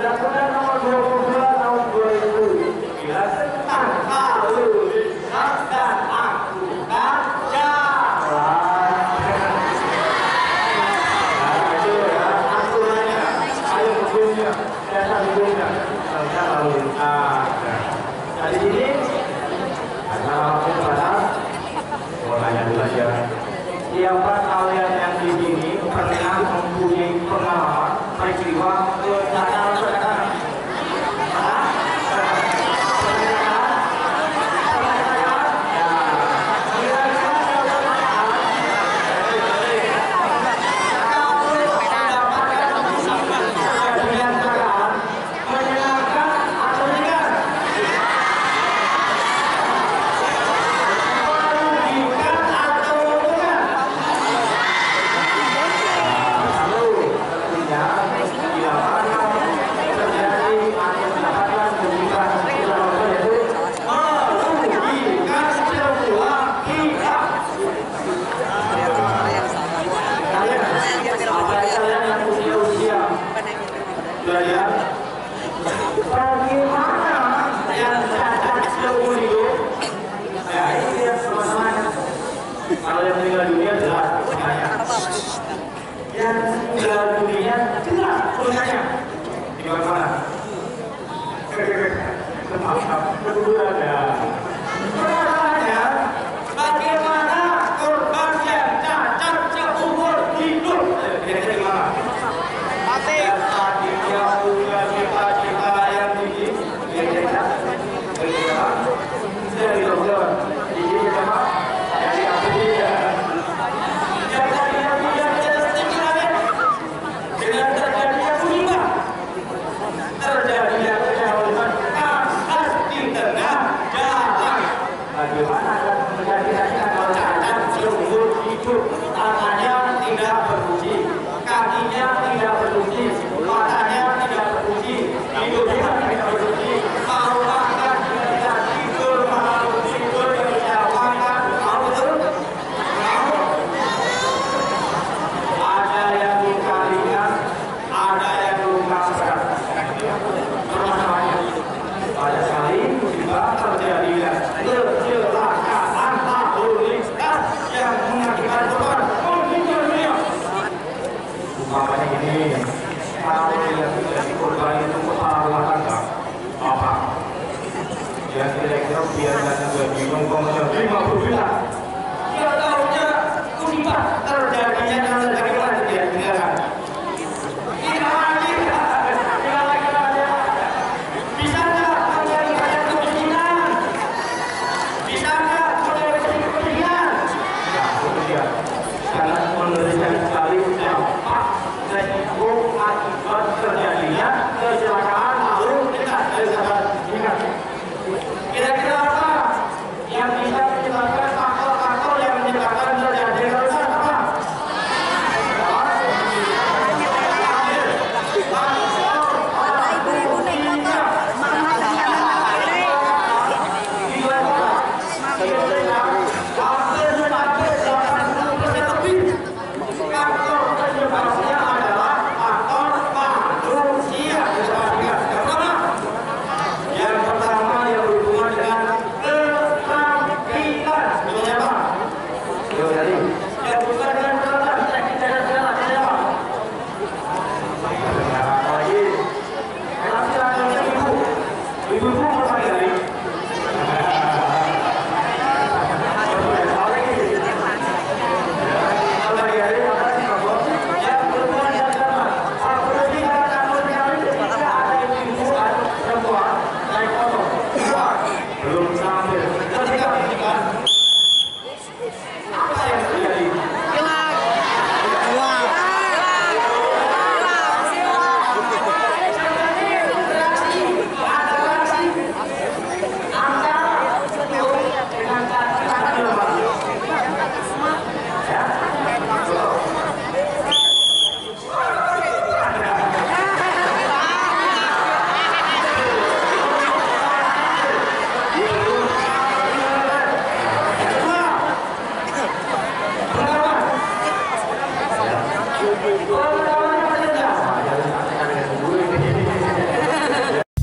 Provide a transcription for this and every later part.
Gracias. kalau yang meninggal dunia jelas yang meninggal dunia jelas tulisannya di mana mana tentunya kalau yang korban itu kepala apa kira-kira biar nggak bingung kalau 50 juta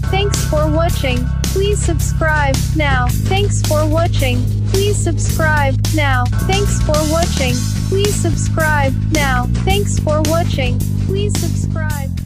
Thanks for watching. Please subscribe now. Thanks for watching. Please subscribe now. Thanks for watching. Please subscribe now. Thanks for watching. Please subscribe.